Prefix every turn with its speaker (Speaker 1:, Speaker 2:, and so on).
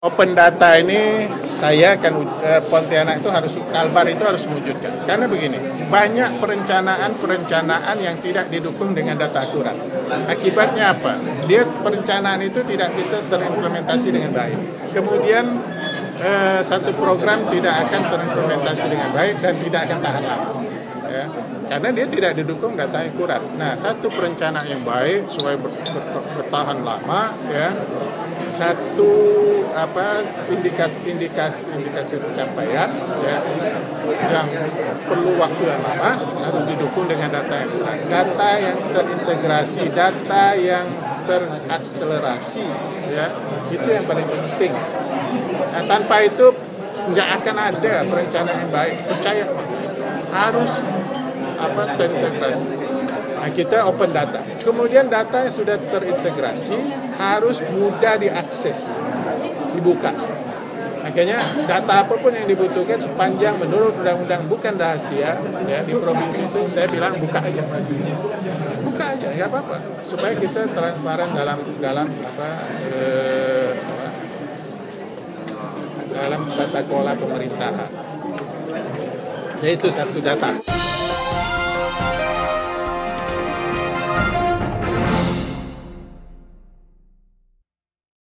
Speaker 1: Open data ini saya akan eh, Pontianak itu harus Kalbar itu harus mewujudkan. Karena begini, banyak perencanaan-perencanaan yang tidak didukung dengan data akurat. Akibatnya apa? Dia perencanaan itu tidak bisa terimplementasi dengan baik. Kemudian eh, satu program tidak akan terimplementasi dengan baik dan tidak akan tahan lama. Ya. Karena dia tidak didukung data akurat. Nah, satu perencanaan yang baik supaya ber, ber, bertahan lama ya satu apa indikasi indikasi indikasi pencapaian ya yang perlu waktu yang lama harus didukung dengan data yang data yang terintegrasi data yang terakselerasi ya itu yang paling penting nah, tanpa itu nggak akan ada perencanaan yang baik percaya harus apa terintegrasi Nah, kita open data. Kemudian data yang sudah terintegrasi harus mudah diakses, dibuka. Makanya data apa pun yang dibutuhkan sepanjang menurut undang-undang bukan rahasia ya di provinsi itu saya bilang buka aja. Buka aja, nggak apa-apa. Supaya kita transparan dalam dalam apa, eh, dalam tata kelola pemerintahan. Yaitu satu data.